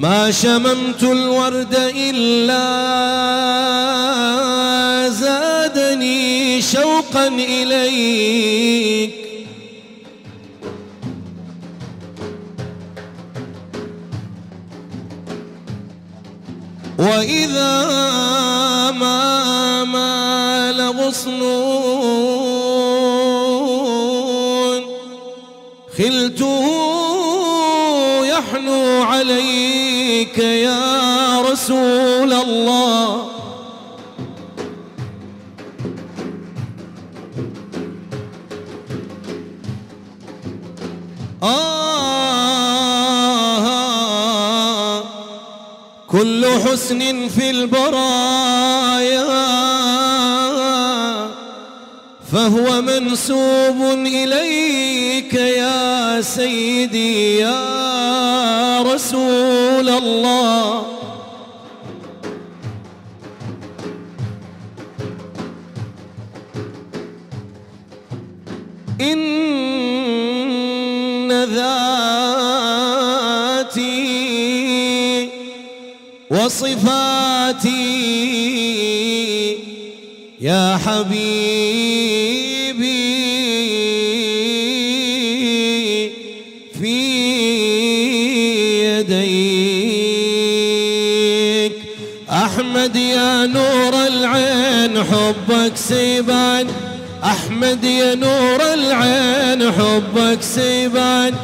ما شممت الورد إلا زادني شوقا إليك. وإذا ما مال غصن خلته يحنو عليك يا رسول الله. آه كل حسن في البرايا فهو منسوب إليك يا سيدي يا رسول الله. إن ذاتي وصفاتي يا حبيبي في يديك. أحمد يا نور العين حبك سيبان. أحمد يا نور العين حبك سيبان.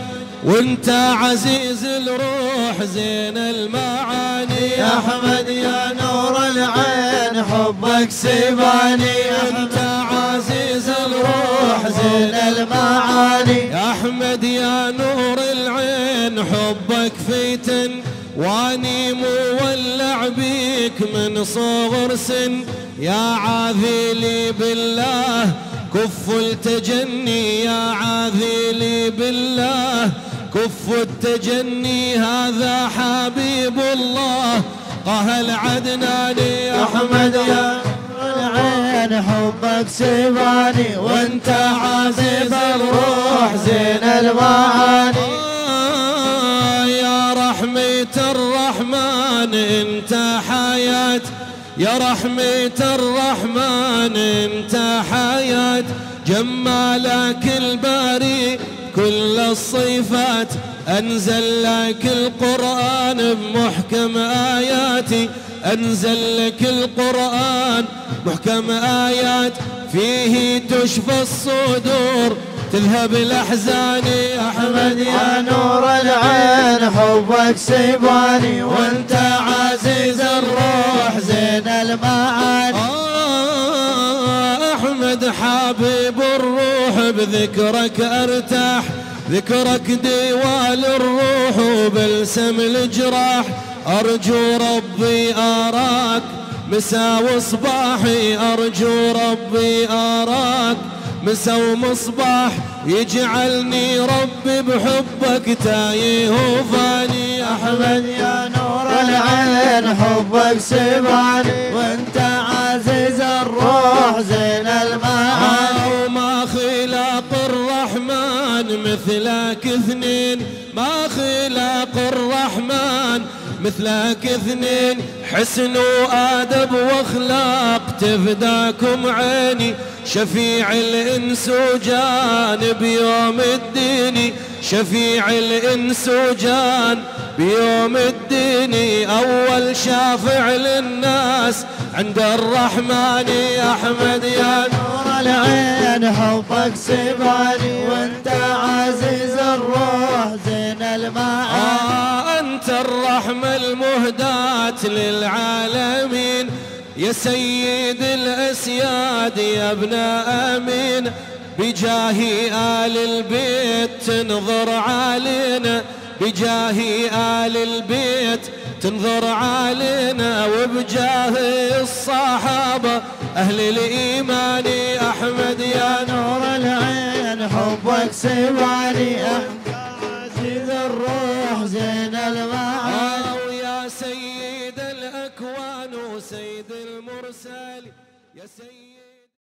وأنت عزيز الروح زين المعاني. يا أحمد يا نور حبك سيباني أنت عزيز الروح زين المعاني. يا أحمد يا نور العين حبك فيتن واني مولع بيك من صغر سن. يا عاذلي بالله كف التجني يا عاذلي بالله كف التجني هذا حبيب الله. قهل عدناني يا أحمد يا حبك سيباني وانت عزيز الروح زين المعاني آه يا رحمة الرحمن انت حياة. يا رحمة الرحمن انت حياة. جمالك الباري كل الصفات. أنزل لك القرآن بمحكم آياتي. أنزل لك القرآن محكم آيات فيه تشفى الصدور. تذهب الأحزان يا أحمد يا نور العين حبك سيباني وأنت عزيز الروح. زين المعاني. آه أحمد حبيب الروح بذكرك أرتاح. ذكرك ديوال الروح وبلسم الجراح. أرجو ربي أراك مسا وصباحي أرجو ربي أراك مسا ومصباح يجعلني ربي بحبك تايه وفاني أحمد يا نور العين حبك سيباني وأنت عزيز الروح زين المعاني. وما خلاق الرحمن مثلك اثنين ما خلاق الرحمن مثلك اثنين حسن وآدب وأخلاق تفداكم عيني. شفيع الإنس وجان بيوم الدين شفيع الإنس وجان بيوم الدين. أول شافع للناس عند الرحمن يا أحمد يا نور العين حبك سيباني وانت عزيز الروح. زين المعاني آه الرحمة المهداة للعالمين. يا سيد الأسياد يا ابن أمين. بجاه آل البيت تنظر علينا بجاه آل البيت تنظر علينا وبجاه الصحابة أهل الإيمان أحمد يا نور العين حبك سيباني أحمد يا سيد